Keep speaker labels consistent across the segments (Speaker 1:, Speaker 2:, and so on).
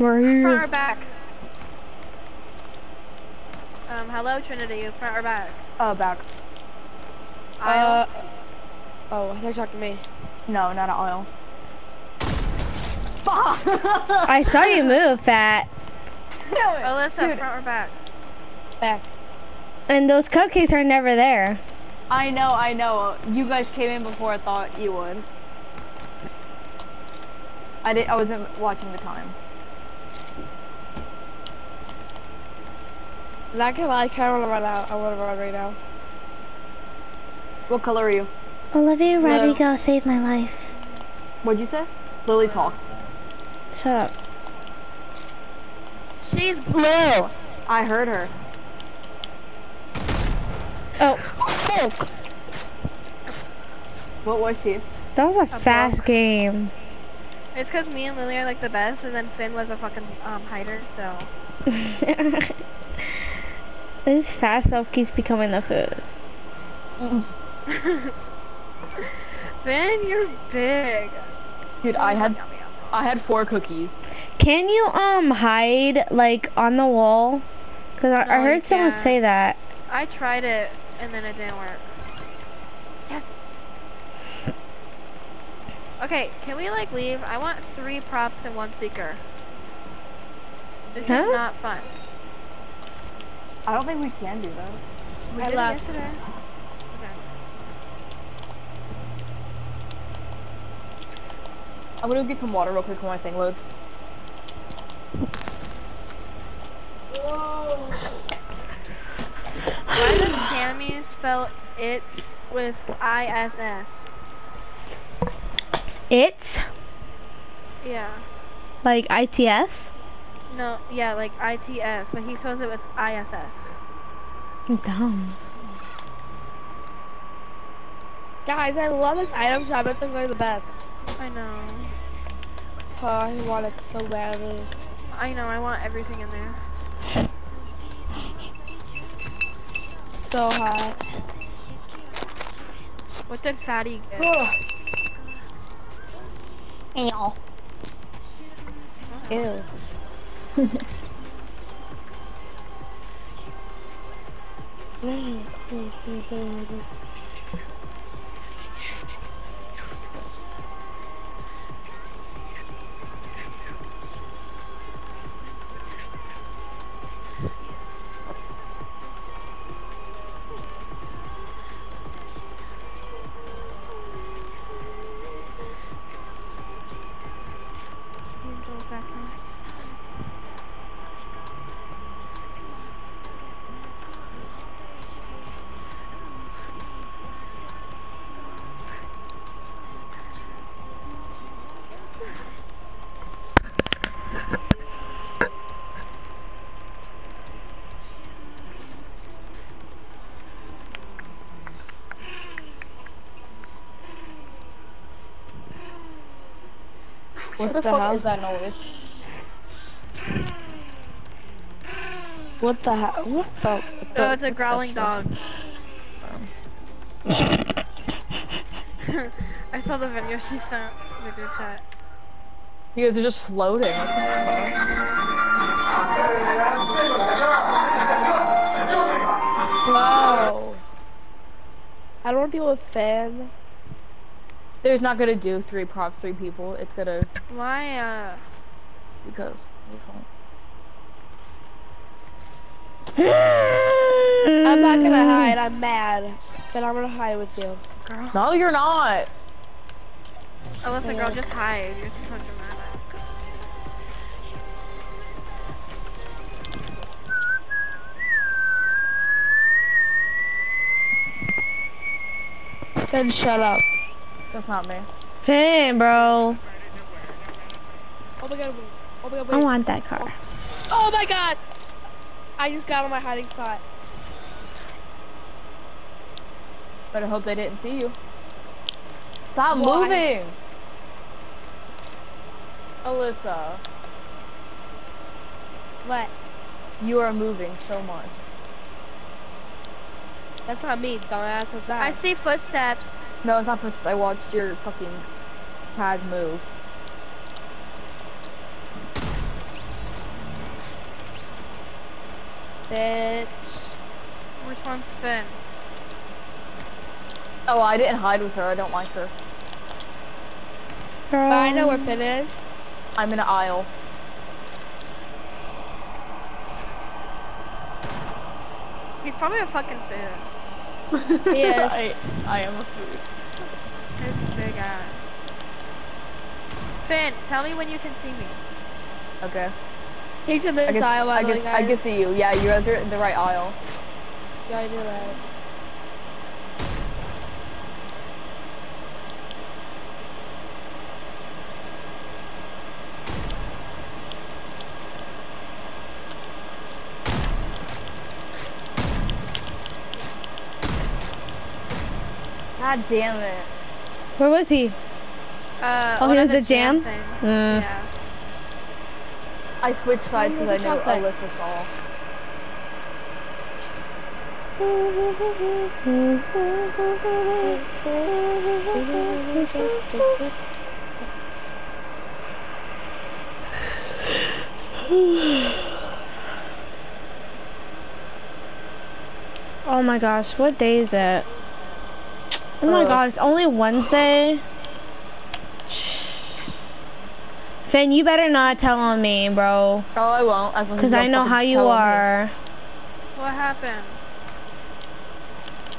Speaker 1: We're
Speaker 2: Front
Speaker 1: here.
Speaker 2: or back? Um, hello Trinity, front or back?
Speaker 3: Oh, back.
Speaker 2: Aisle?
Speaker 4: Uh, oh, they're talking to me.
Speaker 3: No, not an aisle. Fuck!
Speaker 1: I saw you move, fat.
Speaker 2: Alyssa,
Speaker 3: Dude,
Speaker 2: front or back?
Speaker 4: Back.
Speaker 1: And those cupcakes are never there.
Speaker 3: I know, I know. You guys came in before I thought you would. I did. I wasn't watching the time.
Speaker 4: Not gonna lie, I kinda wanna run out. I wanna run right now.
Speaker 3: What color are you?
Speaker 1: Olivia
Speaker 4: Blue.
Speaker 1: Rodrigo saved my life.
Speaker 3: What'd you say? Lily talked.
Speaker 1: Shut up.
Speaker 2: She's blue.
Speaker 3: I heard her.
Speaker 1: Oh,
Speaker 3: What was she?
Speaker 1: that was a fast
Speaker 2: block.
Speaker 1: game.
Speaker 2: It's because me and Lily are like the best, and then Finn was a fucking um, hider, so.
Speaker 1: this fast stuff keeps becoming the food.
Speaker 2: Finn, you're big.
Speaker 3: Dude, I had
Speaker 2: Yum, yum.
Speaker 3: I had four cookies.
Speaker 1: Can you um hide like on the wall? Cause I, I heard someone
Speaker 2: can't.
Speaker 1: say that.
Speaker 2: I tried it, and then it didn't work. Yes. Okay, can we like leave? I want three props and one seeker. This
Speaker 1: Huh?
Speaker 2: is not fun.
Speaker 3: I don't think we can do that.
Speaker 2: We
Speaker 4: I
Speaker 2: did it
Speaker 4: left.
Speaker 2: yesterday. Okay.
Speaker 3: I'm gonna get some water real quick when my thing loads.
Speaker 2: Why does Cammy spell it with ISS?
Speaker 1: It's
Speaker 2: Yeah.
Speaker 1: like ITS.
Speaker 2: No, yeah, like ITS, but he spells it with ISS.
Speaker 1: Dumb.
Speaker 4: Guys, I love this item shop. It's like the best.
Speaker 2: I know.
Speaker 4: Oh, I want it so badly.
Speaker 2: I know, I want everything in there.
Speaker 4: So hot.
Speaker 2: What did Fatty get?
Speaker 4: Ew.
Speaker 3: What the,
Speaker 4: the
Speaker 3: fuck
Speaker 4: hell?
Speaker 3: is that noise?
Speaker 4: What the hell? What the? What
Speaker 2: So
Speaker 4: the-
Speaker 2: it's a growling
Speaker 4: fuck?
Speaker 2: dog. I saw the video she sent to the group chat.
Speaker 3: You guys are just floating. What the fuck?
Speaker 4: Wow. I don't want people with fan.
Speaker 3: There's not gonna do three props, three people. It's gonna
Speaker 2: Why, uh,
Speaker 3: because.
Speaker 4: I'm not gonna hide. I'm mad, but I'm gonna hide with you.
Speaker 2: girl?
Speaker 3: No, you're not.
Speaker 2: Alyssa, girl, just hide. You're so dramatic.
Speaker 4: Then shut up.
Speaker 3: That's not me.
Speaker 1: Finn, bro.
Speaker 4: Oh my god. Oh my god,
Speaker 1: I want that car.
Speaker 4: Oh, oh my god! I just got on my hiding spot.
Speaker 3: But I hope they didn't see you. Stop
Speaker 4: Well, I-
Speaker 3: moving. Alyssa,
Speaker 4: What?
Speaker 3: you are moving so much.
Speaker 4: That's not me, dumbass. What's that?
Speaker 2: I see footsteps.
Speaker 3: No, it's not first. I watched your fucking pad move.
Speaker 4: Bitch.
Speaker 2: Which one's Finn?
Speaker 3: Oh, I didn't hide with her. I don't like her.
Speaker 1: Um,
Speaker 4: but I know where Finn is.
Speaker 3: I'm in an aisle.
Speaker 2: He's probably a fucking Finn.
Speaker 4: He is.
Speaker 3: I, I am a food.
Speaker 2: His big ass. Finn, tell me when you can see me.
Speaker 3: Okay.
Speaker 4: He's in
Speaker 3: I
Speaker 4: this
Speaker 3: can,
Speaker 4: aisle, by
Speaker 3: I,
Speaker 4: the way,
Speaker 3: can, I can see you. Yeah, you guys are in the right aisle.
Speaker 4: Yeah, I knew that.
Speaker 3: God damn it.
Speaker 1: Where was he?
Speaker 2: Uh,
Speaker 1: Oh,
Speaker 2: one
Speaker 1: he was
Speaker 2: the
Speaker 1: the jam?
Speaker 2: things.
Speaker 1: Mm.
Speaker 2: Yeah.
Speaker 3: I switched sides because
Speaker 4: was
Speaker 3: I
Speaker 4: a
Speaker 3: know. Alyssa saw.
Speaker 1: Oh my gosh, what day is it? Oh my
Speaker 3: Uh.
Speaker 1: god, it's only Wednesday. Finn, you better not tell on me, bro.
Speaker 3: Oh, I won't. As long as
Speaker 1: Cause I know how you
Speaker 3: tell me.
Speaker 1: are.
Speaker 2: What happened?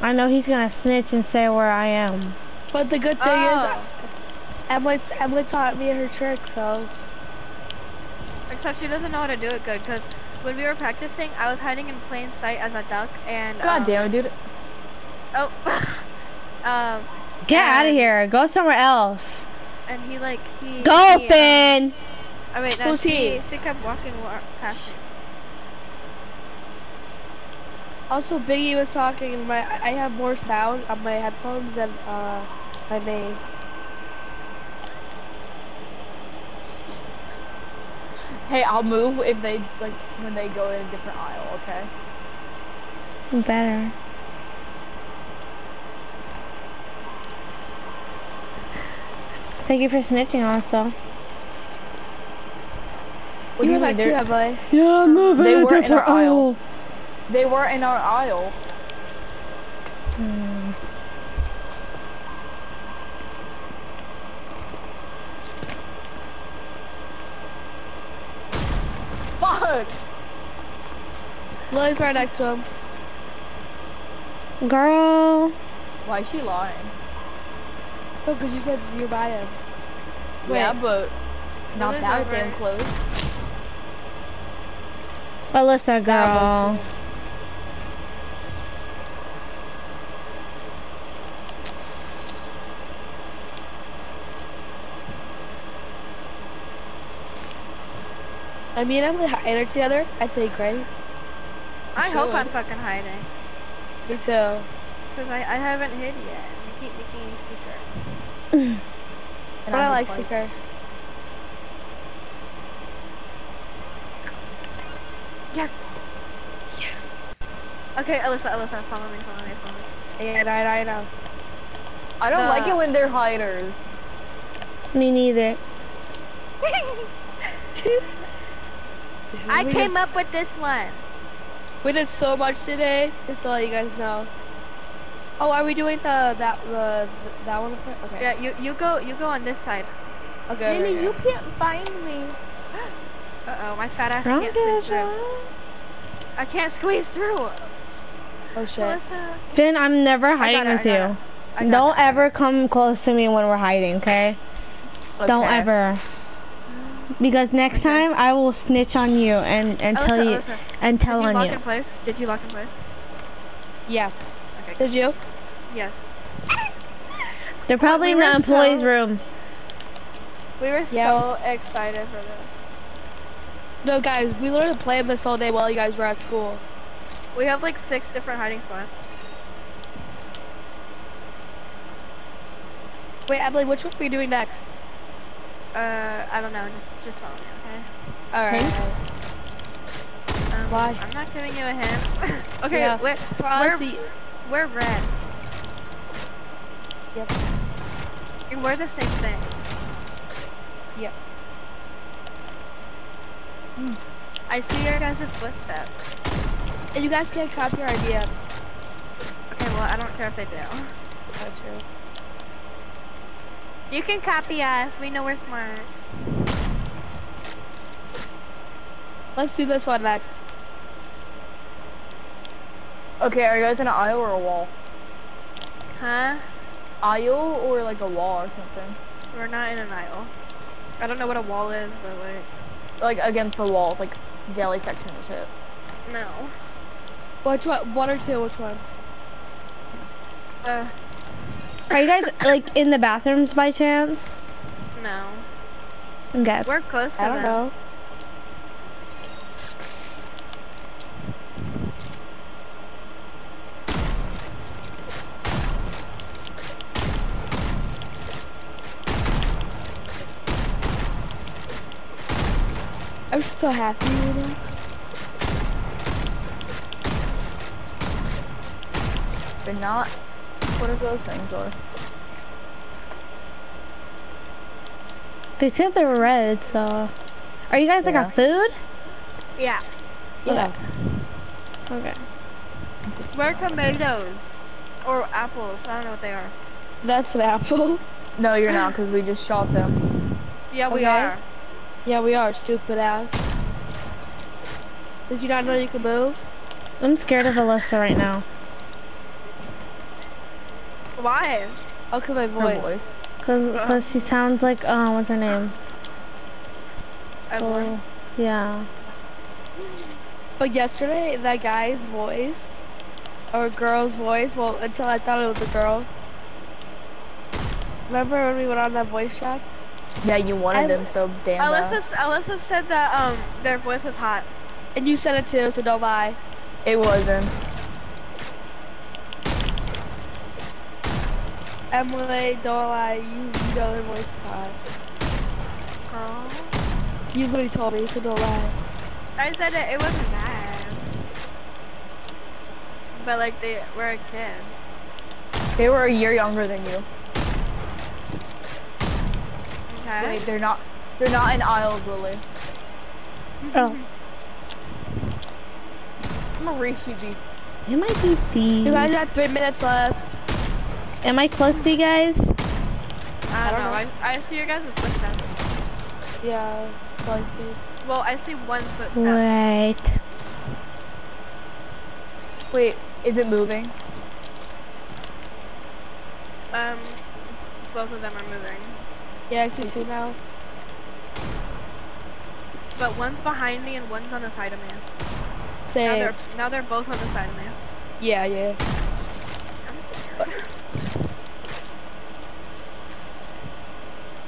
Speaker 1: I know he's gonna snitch and say where I am.
Speaker 4: But the good thing
Speaker 2: Oh.
Speaker 4: is, Emily, Emily taught me her trick, so.
Speaker 2: Except she doesn't know how to do it good because when we were practicing, I was hiding in plain sight as a duck and.
Speaker 3: God
Speaker 2: um,
Speaker 3: damn it, dude.
Speaker 2: Oh. um,
Speaker 1: Get out of here. Go somewhere else.
Speaker 2: and he like he.
Speaker 1: Go,
Speaker 2: he,
Speaker 1: Finn.
Speaker 2: Oh wait, no,
Speaker 4: Who's
Speaker 2: she,
Speaker 4: he?
Speaker 2: she kept walking past me.
Speaker 4: Also, Biggie was talking, and my I have more sound on my headphones than uh, my main.
Speaker 3: Hey, I'll move if they, like, when they go in a different aisle, okay?
Speaker 1: Better. Thank you for snitching on us, though.
Speaker 3: What do
Speaker 4: you
Speaker 3: you
Speaker 4: were
Speaker 3: mean?
Speaker 4: that too,
Speaker 3: They're-
Speaker 4: Emily.
Speaker 1: Yeah, move
Speaker 3: They
Speaker 1: in a
Speaker 3: were in our aisle.
Speaker 1: aisle.
Speaker 3: They were in our aisle.
Speaker 1: Hmm.
Speaker 3: Fuck!
Speaker 4: Lily's right next to him.
Speaker 1: Girl.
Speaker 3: Why is she lying?
Speaker 4: Oh, because you said you're by him.
Speaker 3: Yeah,
Speaker 4: Wait.
Speaker 3: but not
Speaker 2: Lily's
Speaker 3: that
Speaker 2: over.
Speaker 3: damn close.
Speaker 1: Alyssa,
Speaker 4: That
Speaker 1: girl.
Speaker 4: was I mean, Emily hiding together. I think, right?
Speaker 2: I hope. I'm fucking hiding.
Speaker 4: Me too.
Speaker 2: Because I, I haven't hid yet. You keep making me secret.
Speaker 4: But I
Speaker 3: I'm
Speaker 4: like
Speaker 3: twice.
Speaker 4: Seeker.
Speaker 2: Yes!
Speaker 4: Yes.
Speaker 2: Okay, Alyssa, Alyssa, follow me, follow me, follow me.
Speaker 4: Yeah, I, I know.
Speaker 3: I don't like it when they're hiders.
Speaker 1: Me neither.
Speaker 2: I came up with this one.
Speaker 4: We did so much today, just to let you guys know. Oh, are we doing the that the, the that one? up there? Okay.
Speaker 2: Yeah, you you go you go on this side.
Speaker 4: Okay. okay, okay.
Speaker 3: can't find me.
Speaker 2: Uh oh, my fat ass
Speaker 1: Wrong
Speaker 2: can't squeeze through. I can't squeeze through.
Speaker 4: Oh shit.
Speaker 2: Alyssa.
Speaker 1: Finn, I'm never hiding
Speaker 2: it,
Speaker 1: with you.
Speaker 2: it. I got
Speaker 1: Don't
Speaker 2: it,
Speaker 1: ever come close to me when we're hiding, okay? Don't ever. Because next
Speaker 2: Okay.
Speaker 1: time I will snitch on you and and
Speaker 2: Alyssa,
Speaker 1: tell you
Speaker 2: Alyssa,
Speaker 1: and
Speaker 2: did
Speaker 1: tell
Speaker 2: you
Speaker 1: on
Speaker 2: lock
Speaker 1: you.
Speaker 2: in place? Did you lock in place?
Speaker 4: Yeah.
Speaker 2: Okay.
Speaker 4: Did you?
Speaker 2: Yeah.
Speaker 1: They're probably
Speaker 2: we
Speaker 1: in the employees'
Speaker 2: so-
Speaker 1: room.
Speaker 2: We were
Speaker 4: Yeah.
Speaker 2: so excited for this.
Speaker 4: No, guys. We literally played this all day while you guys were at school.
Speaker 2: We have like six different hiding spots.
Speaker 4: Wait, Emily, which one are we doing next?
Speaker 2: Uh, I don't know. Just just follow me,
Speaker 4: All right.
Speaker 2: okay? Um,
Speaker 4: Why?
Speaker 2: I'm not giving you a hint. okay,
Speaker 4: Yeah.
Speaker 2: we're,
Speaker 4: For
Speaker 2: we're,
Speaker 4: honestly,
Speaker 2: we're red.
Speaker 4: Yep.
Speaker 2: And we're the same thing.
Speaker 4: Yep. Hmm.
Speaker 2: I see your guys' footsteps.
Speaker 4: And you guys can't copy our idea.
Speaker 2: Okay, well, I don't care if they do.
Speaker 4: That's true.
Speaker 2: You can copy us. We know we're smart.
Speaker 4: Let's do this one next.
Speaker 3: Okay, are you guys in an aisle or a wall?
Speaker 2: Huh?
Speaker 3: Aisle or like a wall or something?
Speaker 2: We're not in an aisle. I don't know what a wall is, but like,
Speaker 3: Like against the walls, like deli section and shit.
Speaker 2: no.
Speaker 4: Which one? One or two? Which one?
Speaker 2: Uh,
Speaker 1: Are you guys like in the bathrooms by chance?
Speaker 2: no.
Speaker 1: Okay.
Speaker 2: We're close to
Speaker 4: I don't
Speaker 2: them.
Speaker 4: know. I'm so happy, you know?
Speaker 3: They're not. Whatever those things are.
Speaker 1: They said they're red, so. Are you guys like
Speaker 3: Yeah.
Speaker 1: a food?
Speaker 2: Yeah.
Speaker 4: Yeah.
Speaker 1: Okay.
Speaker 2: We're tomatoes. Or apples. I don't know what they are.
Speaker 4: That's an apple.
Speaker 3: No, you're not, because we just shot them.
Speaker 2: Yeah, we
Speaker 4: Okay.
Speaker 2: are.
Speaker 4: Yeah, we are, stupid ass. Did you not know you could move?
Speaker 1: I'm scared of Alyssa right now.
Speaker 2: Why?
Speaker 4: Oh, cause my
Speaker 3: Her
Speaker 4: voice.
Speaker 3: voice.
Speaker 1: Cause, cause she sounds like, uh, what's her name?
Speaker 2: Everyone.
Speaker 1: So, yeah.
Speaker 4: But yesterday, that guy's voice, or girl's voice, well, until I thought it was a girl. Remember when we went on that voice chat?
Speaker 3: Yeah, you wanted
Speaker 4: I'm-
Speaker 3: them so damn
Speaker 2: Alyssa,
Speaker 3: bad.
Speaker 2: Alyssa said that um their voice was hot.
Speaker 4: And you said it too, so don't lie.
Speaker 3: It wasn't.
Speaker 4: Emily, don't lie. You, you know their voice is hot.
Speaker 2: Girl.
Speaker 4: You literally told me, so don't lie.
Speaker 2: I said it, it wasn't bad. But like they were a kid.
Speaker 3: They were a year younger than you.
Speaker 2: Okay.
Speaker 3: Wait, they're not. They're not in aisles, Lily.
Speaker 1: Oh,
Speaker 3: I'm gonna reshoot these.
Speaker 1: it might be these.
Speaker 4: You guys have three minutes left.
Speaker 1: Am I close to you guys?
Speaker 2: I don't
Speaker 4: don't
Speaker 2: know. I, I see your guys' footsteps.
Speaker 4: Yeah, I see.
Speaker 2: Well, I see one footstep.
Speaker 1: Wait.
Speaker 3: Wait, is it moving?
Speaker 2: Um, both of them are moving.
Speaker 4: Yeah, I see two now.
Speaker 2: But one's behind me and one's on the side of me. Now
Speaker 4: Same.
Speaker 2: they're now they're both on the side of me.
Speaker 4: Yeah, yeah.